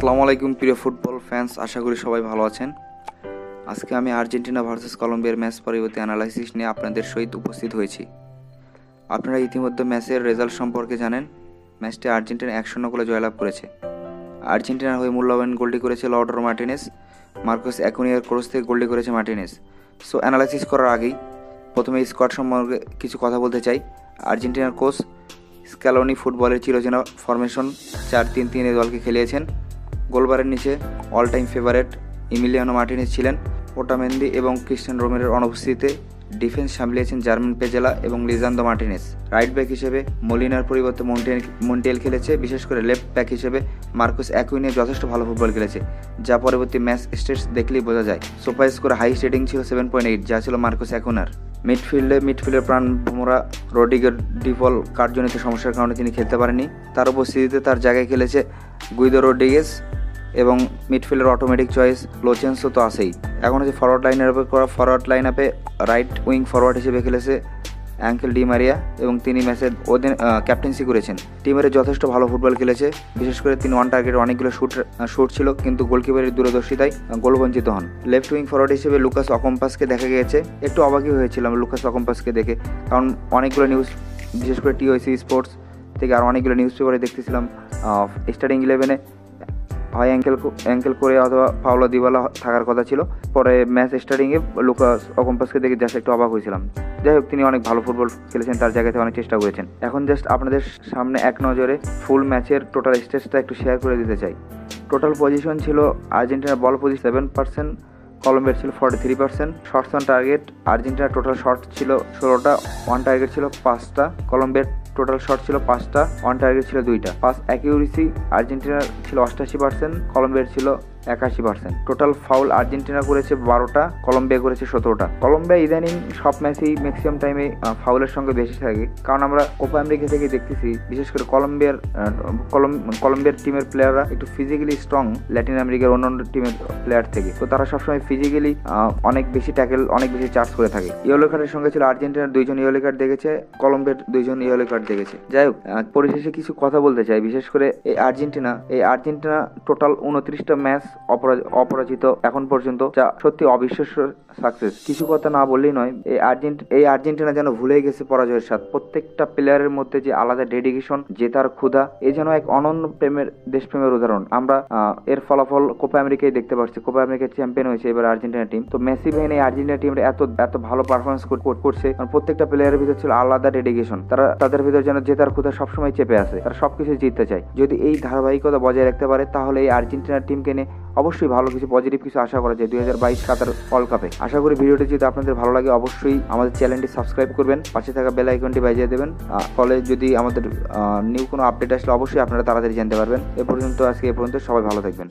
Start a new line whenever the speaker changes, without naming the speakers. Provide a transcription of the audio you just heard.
আসসালামু আলাইকুম, প্রিয় ফুটবল ফ্যান্স আশা করি সবাই ভালো আছেন। আজকে আমি আর্জেন্টিনা ভার্সেস কলম্বিয়ার ম্যাচ পরবর্তী অ্যানালাইসিস নিয়ে আপনাদের সহিত উপস্থিত হয়েছি। আপনারা ইতিমধ্যে ম্যাচের রেজাল্ট সম্পর্কে জানেন। ম্যাচটি আর্জেন্টিনা এক শূন্য গোলে জয়লাভ করেছে। আর্জেন্টিনার হয়ে মূল্যবান গোলটি করেছে লর্ডর মার্টিনেস। মার্কোস অ্যাকুনিয়ার ক্রোস থেকে গোলটি করেছে মার্টিনেস। সো অ্যানালাইসিস করার আগেই প্রথমে স্কোয়াড সম্পর্কে কিছু কথা বলতে চাই। আর্জেন্টিনার কোচ স্ক্যালোনি ফুটবলের চিরচেনা ফরমেশন চার তিন তিনে দলকে খেলিয়েছেন। গোলবারের নিচে all time favourite Emiliano Martinez ছিলেন। ওটামেন্দি এবং ক্রিস্টিয়ান রোমেরের অনুপস্থিতিতে ডিফেন্স সামলিয়েছেন জার্মান পেজেলা এবং লিজান্দো মার্টিনেস রাইট ব্যাক হিসেবে মলিনার পরিবর্তে মন্টেল খেলেছে, বিশেষ করে লেফট ব্যাক হিসেবে মার্কুস অ্যাকুইনে যথেষ্ট ভালো ফুটবল খেলেছে, যা পরবর্তী ম্যাচ স্টেটস দেখলেই বোঝা যায়। সুপার স্কোর হাই রেটিং ছিল সেভেন পয়েন্ট এইট যা ছিল মার্কুস অ্যাকুনার মিডফিল্ডে মিডফিল্ডের প্রাণ ভোমরা রডিগের ডিফল কার্যজনিত সমস্যার কারণে তিনি খেলতে পারেনি তার উপস্থিতিতে তার জায়গায় খেলেছে গুইদো রডিগেস এবং মিডফিল্ডের অটোমেটিক চয়েস লোচেন্সও তো আছেই। এখন হচ্ছে ফরওয়ার্ড লাইনের উপর করা ফরওয়ার্ড লাইন আপে রাইট উইং ফরওয়ার্ড হিসেবে খেলেছে অ্যাঙ্কেল ডি মারিয়া এবং তিনি ম্যাচের ওদের ক্যাপ্টেন্সি করেছেন। টিমের যথেষ্ট ভালো ফুটবল খেলেছে, বিশেষ করে তিনি ওয়ান টার্গেট অনেকগুলো শুট শুট ছিল, কিন্তু গোলকিপারের দূরদর্শিতায় গোল বঞ্চিত হন। লেফট উইং ফরওয়ার্ড হিসেবে লুকাস অকম্পাসকে দেখা গিয়েছে, একটু অবাকই হয়েছিলাম লুকাস অকম্পাসকে দেখে, কারণ অনেকগুলো নিউজ বিশেষ করে টিওসি স্পোর্টস থেকে আর অনেকগুলো নিউজ পেপারে দেখতেছিলাম স্টার্টিং ইলেভেনে হয় অ্যাঙ্কেল অ্যাঙ্কেল করে অথবা পাওলা দিওয়ালা থাকার কথা ছিল। পরে ম্যাচ স্টার্টিংয়ে লুকাস অকম্পাসকে দেখে জাস্ট একটু অবাক হয়েছিলাম। যাই হোক, তিনি অনেক ভালো ফুটবল খেলেছেন, তার জায়গাতে অনেক চেষ্টা করেছেন। এখন জাস্ট আপনাদের সামনে এক নজরে ফুল ম্যাচের টোটাল স্টেজটা একটু শেয়ার করে দিতে চাই। টোটাল পজিশন ছিল আর্জেন্টিনার বল পজিশন সেভেন পার্সেন্ট কলম্বিয়ার ছিল forty three percent shots on target আর্জেন্টিনার টোটাল শর্ট ছিল ষোলোটা ওয়ান টার্গেট ছিল পাঁচটা কলম্বিয়ার টোটাল শট ছিল পাঁচটা অন টার্গেট ছিল দুইটা। পাঁচ অ্যাকিউরেসি আর্জেন্টিনার ছিল অষ্টাশি পার্সেন্ট কলম্বিয়ার ছিল একাশি পার্সেন্ট টোটাল ফাউল আর্জেন্টিনা করেছে বারোটা, কলম্বিয়া করেছে সতেরোটা। কলম্বিয়া ইদানিং সব ম্যাচেই ম্যাক্সিমাম টাইমে ফাউলের সঙ্গে বেশি থাকে। কারণ আমরা কোপা আমেরিকা থেকে দেখতেছি, বিশেষ করে কলম্বিয়ার কলম্বিয়ার টিমের প্লেয়াররা একটু ফিজিক্যালি স্ট্রং ল্যাটিন আমেরিকার অন্য অন্য টিমের প্লেয়ার থেকে। তো তারা সবসময় ফিজিক্যালি অনেক বেশি ট্যাকেল অনেক বেশি চার্জ করে থাকে। ইয়েলো কার্ডের সঙ্গে ছিল আর্জেন্টিনার দুইজন ইয়েলো কার্ড দেখেছে, কলম্বিয়ার দুইজন ইয়েলো কার্ড দেখেছে। যাই হোক পরিশেষে কিছু কথা বলতে চাই। বিশেষ করে এই আর্জেন্টিনা এই আর্জেন্টিনা টোটাল উনত্রিশটা ম্যাচ অপরাজিত এখন পর্যন্ত, যা সত্যি অবিশ্বাস্য সাকসেস কিছু কথা না বললেই নয়, এই এই আর্জেন্টিনা যেন ভুলে গেছে পরাজয়ের স্বাদ। প্রত্যেকটা প্লেয়ারের মধ্যে যে আলাদা ডেডিকেশন জেতার ক্ষুধা, এ যেন এক অনন্য প্রেমের দেশপ্রেমের উদাহরণ। আমরা এর ফলাফল কোপা আমেরিকায় দেখতে পাচ্ছি। কোপা আমেরিকার চ্যাম্পিয়ন হয়েছে এবার আর্জেন্টিনা টিম তো মেসি ভেন এই আর্জেন্টিনা টিমটা এত এত ভালো পারফরমেন্স করছে। কারণ প্রত্যেকটা প্লেয়ারের ভিতর ছিল আলাদা ডেডিকেশন তারা তাদের ভিতর যেন জেতার ক্ষুধা সবসময় চেপে আছে তারা সবকিছু জিততে চায়। যদি এই ধারাবাহিকতা বজায় রাখতে পারে, তাহলে এই আর্জেন্টিনার টিমকে নিয়ে অবশ্যই ভালো কিছু পজিটিভ কিছু আশা করা যায়। দুই হাজার বাইশ কাতার ওয়ার্ল্ড কাপে আশা করি ভিডিওটি যদি আপনাদের ভালো লাগে, অবশ্যই আমাদের চ্যানেলটি সাবস্ক্রাইব করবেন। পাশে থাকা বেল আইকনটি বাজিয়ে দেবেন। ফলে যদি আমাদের নিউ কোনো আপডেট আসলে অবশ্যই আপনারা তাড়াতাড়ি জানতে পারবেন। এ পর্যন্ত আজকে এ পর্যন্ত সবাই ভালো থাকবেন।